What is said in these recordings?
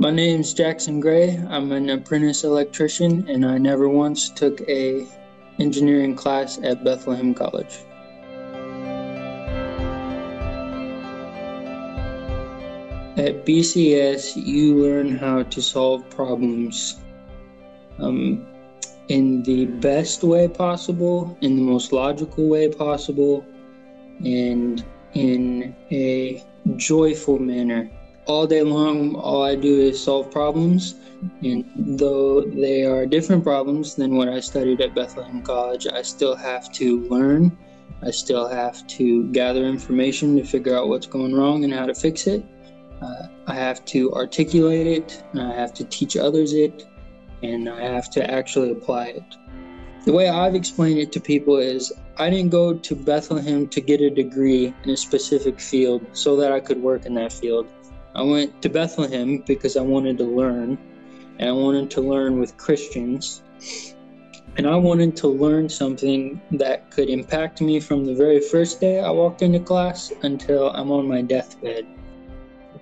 My name's Jackson Gray. I'm an apprentice electrician and I never once took a engineering class at Bethlehem College. At BCS, you learn how to solve problems um, in the best way possible, in the most logical way possible, and in a joyful manner. All day long, all I do is solve problems. And though they are different problems than what I studied at Bethlehem College, I still have to learn. I still have to gather information to figure out what's going wrong and how to fix it. Uh, I have to articulate it, I have to teach others it, and I have to actually apply it. The way I've explained it to people is I didn't go to Bethlehem to get a degree in a specific field so that I could work in that field. I went to Bethlehem because I wanted to learn, and I wanted to learn with Christians. And I wanted to learn something that could impact me from the very first day I walked into class until I'm on my deathbed.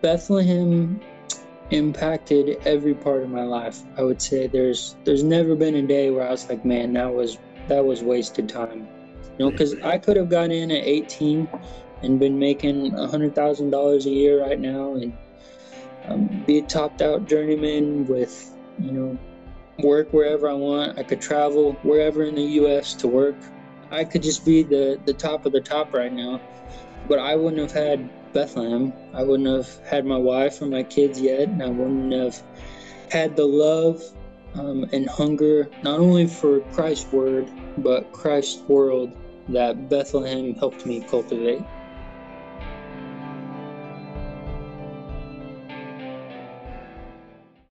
Bethlehem impacted every part of my life. I would say there's there's never been a day where I was like, man, that was that was wasted time. You know, because I could have got in at 18 and been making a hundred thousand dollars a year right now and um, be a topped out journeyman with you know work wherever I want. I could travel wherever in the U.S. to work. I could just be the the top of the top right now, but I wouldn't have had Bethlehem. I wouldn't have had my wife or my kids yet, and I wouldn't have had the love um, and hunger, not only for Christ's word, but Christ's world that Bethlehem helped me cultivate.